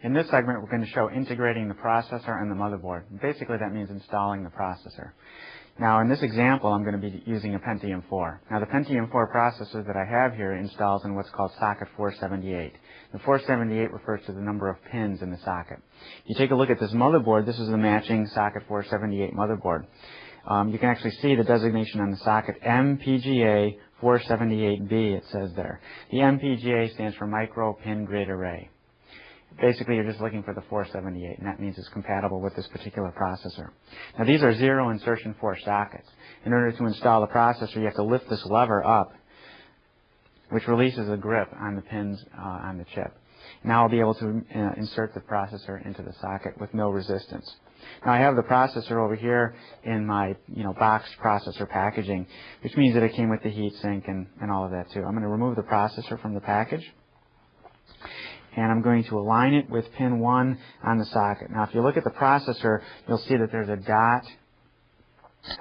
In this segment, we're going to show integrating the processor and the motherboard. Basically, that means installing the processor. Now, in this example, I'm going to be using a Pentium 4. Now, the Pentium 4 processor that I have here installs in what's called socket 478. The 478 refers to the number of pins in the socket. If you take a look at this motherboard, this is the matching socket 478 motherboard. Um, you can actually see the designation on the socket MPGA 478B, it says there. The MPGA stands for Micro Pin Grid Array. Basically, you're just looking for the 478, and that means it's compatible with this particular processor. Now, these are zero insertion force sockets. In order to install the processor, you have to lift this lever up, which releases a grip on the pins uh, on the chip. Now I'll be able to uh, insert the processor into the socket with no resistance. Now I have the processor over here in my you know boxed processor packaging, which means that it came with the heatsink and, and all of that too. I'm going to remove the processor from the package and I'm going to align it with pin 1 on the socket. Now if you look at the processor, you'll see that there's a dot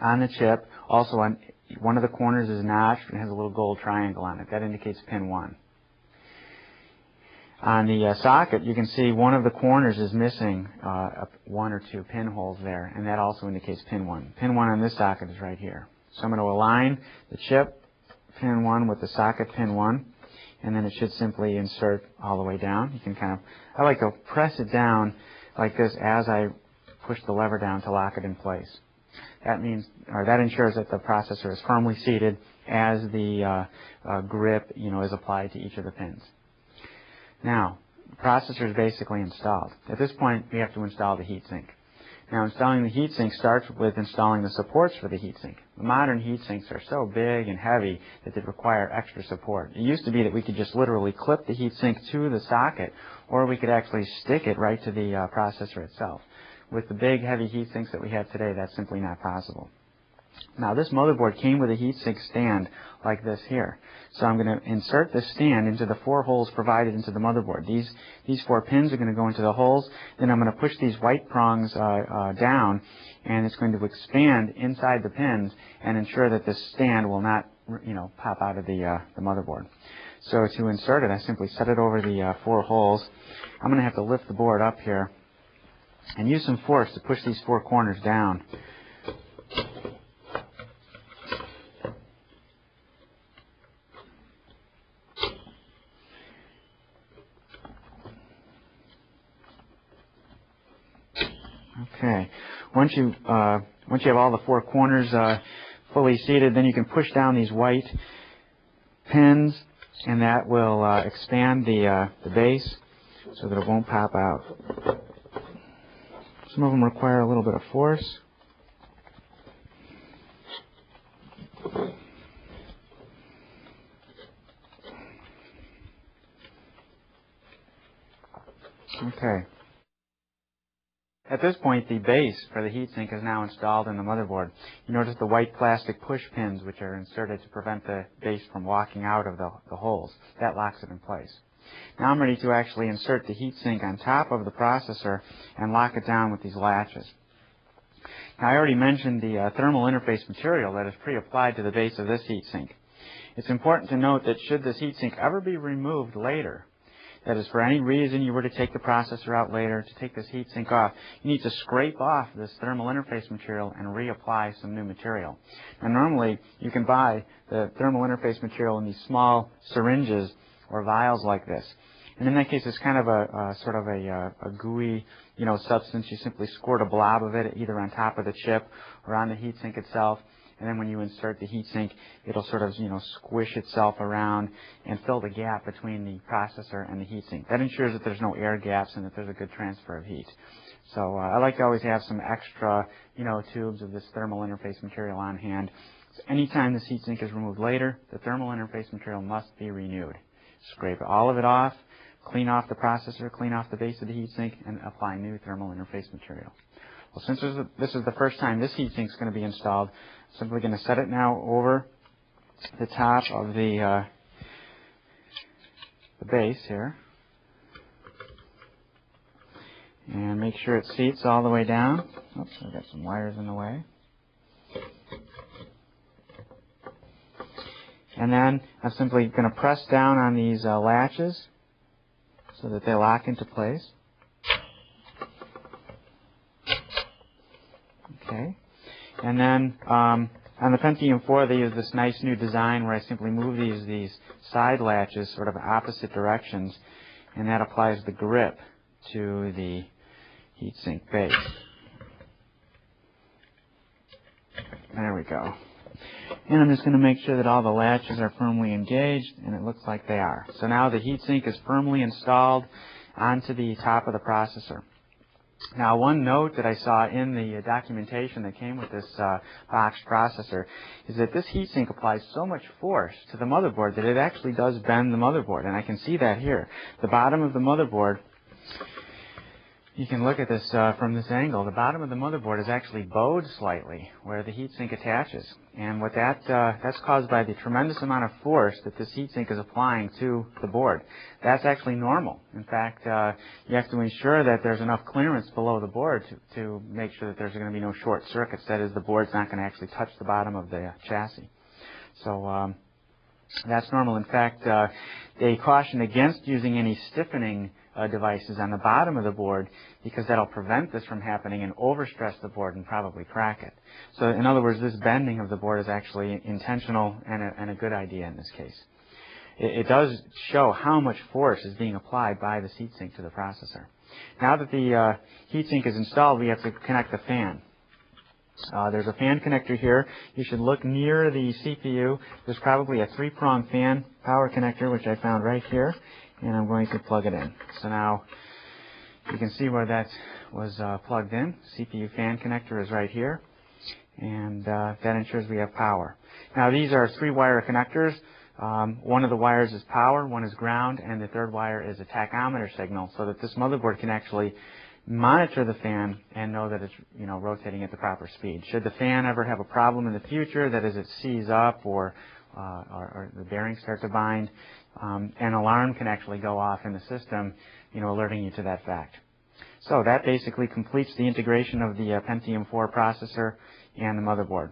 on the chip. Also on one of the corners is notched and has a little gold triangle on it. That indicates pin 1. On the uh, socket, you can see one of the corners is missing uh, one or two pinholes there, and that also indicates pin 1. Pin 1 on this socket is right here. So I'm going to align the chip, pin 1, with the socket pin 1, and then it should simply insert all the way down. You can kind of, I like to press it down like this as I push the lever down to lock it in place. That means, or that ensures that the processor is firmly seated as the uh, uh, grip, you know, is applied to each of the pins. Now, the processor is basically installed. At this point, we have to install the heatsink. Now, installing the heatsink starts with installing the supports for the heatsink. Modern heatsinks are so big and heavy that they require extra support. It used to be that we could just literally clip the heatsink to the socket, or we could actually stick it right to the uh, processor itself. With the big, heavy heatsinks that we have today, that's simply not possible. Now this motherboard came with a heatsink stand like this here. So I'm going to insert this stand into the four holes provided into the motherboard. These, these four pins are going to go into the holes. Then I'm going to push these white prongs uh, uh, down and it's going to expand inside the pins and ensure that this stand will not you know, pop out of the, uh, the motherboard. So to insert it, I simply set it over the uh, four holes. I'm going to have to lift the board up here and use some force to push these four corners down. Okay. Once you uh, once you have all the four corners uh, fully seated, then you can push down these white pins, and that will uh, expand the uh, the base so that it won't pop out. Some of them require a little bit of force. Okay. At this point, the base for the heatsink is now installed in the motherboard. You notice the white plastic push pins which are inserted to prevent the base from walking out of the, the holes. That locks it in place. Now I'm ready to actually insert the heatsink on top of the processor and lock it down with these latches. Now I already mentioned the uh, thermal interface material that is pre-applied to the base of this heatsink. It's important to note that should this heatsink ever be removed later, that is, for any reason you were to take the processor out later, to take this heatsink off, you need to scrape off this thermal interface material and reapply some new material. Now normally, you can buy the thermal interface material in these small syringes or vials like this. And in that case, it's kind of a, a sort of a, uh, a, gooey, you know, substance. You simply squirt a blob of it either on top of the chip or on the heatsink itself and then when you insert the heatsink, it'll sort of, you know, squish itself around and fill the gap between the processor and the heatsink. That ensures that there's no air gaps and that there's a good transfer of heat. So uh, I like to always have some extra, you know, tubes of this thermal interface material on hand. So anytime this heatsink is removed later, the thermal interface material must be renewed. Scrape all of it off, clean off the processor, clean off the base of the heatsink, and apply new thermal interface material. Well, since this is the first time this heatsink is going to be installed, I'm simply going to set it now over the top of the, uh, the base here. And make sure it seats all the way down. Oops, I've got some wires in the way. And then I'm simply going to press down on these uh, latches so that they lock into place. Okay. And then um, on the Pentium 4, they use this nice new design where I simply move these, these side latches sort of opposite directions, and that applies the grip to the heatsink base. There we go. And I'm just going to make sure that all the latches are firmly engaged, and it looks like they are. So now the heatsink is firmly installed onto the top of the processor. Now, one note that I saw in the documentation that came with this uh, box processor is that this heatsink applies so much force to the motherboard that it actually does bend the motherboard, and I can see that here. The bottom of the motherboard you can look at this uh, from this angle. The bottom of the motherboard is actually bowed slightly where the heatsink attaches. And what that, uh, that's caused by the tremendous amount of force that this heatsink is applying to the board. That's actually normal. In fact, uh, you have to ensure that there's enough clearance below the board to, to make sure that there's going to be no short circuits. That is, the board's not going to actually touch the bottom of the chassis. So, um, that's normal. In fact, uh, they caution against using any stiffening uh, devices on the bottom of the board because that'll prevent this from happening and overstress the board and probably crack it. So in other words, this bending of the board is actually intentional and a, and a good idea in this case. It, it, does show how much force is being applied by the heatsink to the processor. Now that the uh, heatsink is installed, we have to connect the fan. Uh, there's a fan connector here. You should look near the CPU. There's probably a three-prong fan power connector, which I found right here and I'm going to plug it in. So now you can see where that was uh, plugged in. CPU fan connector is right here, and uh, that ensures we have power. Now these are three-wire connectors. Um, one of the wires is power, one is ground, and the third wire is a tachometer signal, so that this motherboard can actually monitor the fan and know that it's you know rotating at the proper speed. Should the fan ever have a problem in the future, that is it seize up or, uh, or, or the bearings start to bind, um, an alarm can actually go off in the system, you know, alerting you to that fact. So that basically completes the integration of the uh, Pentium 4 processor and the motherboard.